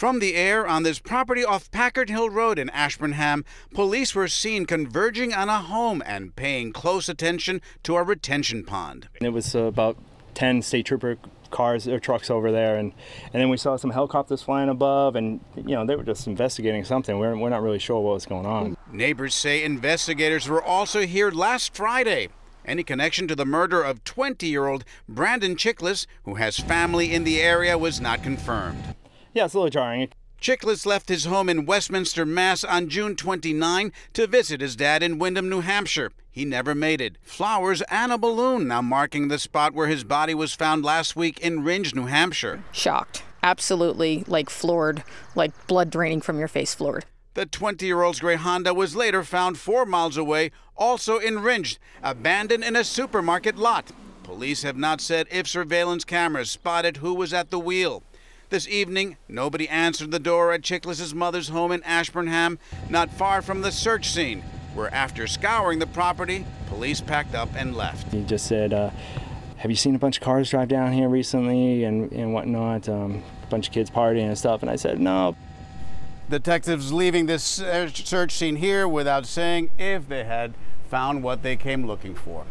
From the air on this property off Packard Hill Road in Ashburnham, police were seen converging on a home and paying close attention to a retention pond. It was uh, about 10 state trooper cars or trucks over there and and then we saw some helicopters flying above and you know they were just investigating something. We're, we're not really sure what was going on. Neighbors say investigators were also here last friday. Any connection to the murder of 20 year old brandon Chicklis who has family in the area was not confirmed yeah, it's a little jarring. Chicklis left his home in Westminster, Mass. on June 29 to visit his dad in Windham, New Hampshire. He never made it. Flowers and a balloon now marking the spot where his body was found last week in Rindge, New Hampshire. Shocked. Absolutely, like floored, like blood draining from your face, floored. The 20 year old's gray Honda was later found four miles away, also in Rindge, abandoned in a supermarket lot. Police have not said if surveillance cameras spotted who was at the wheel. This evening, nobody answered the door at Chicklis's mother's home in Ashburnham, not far from the search scene, where after scouring the property, police packed up and left. He just said, uh, have you seen a bunch of cars drive down here recently and, and whatnot? Um, a bunch of kids partying and stuff. And I said, no. Detectives leaving this search scene here without saying if they had found what they came looking for.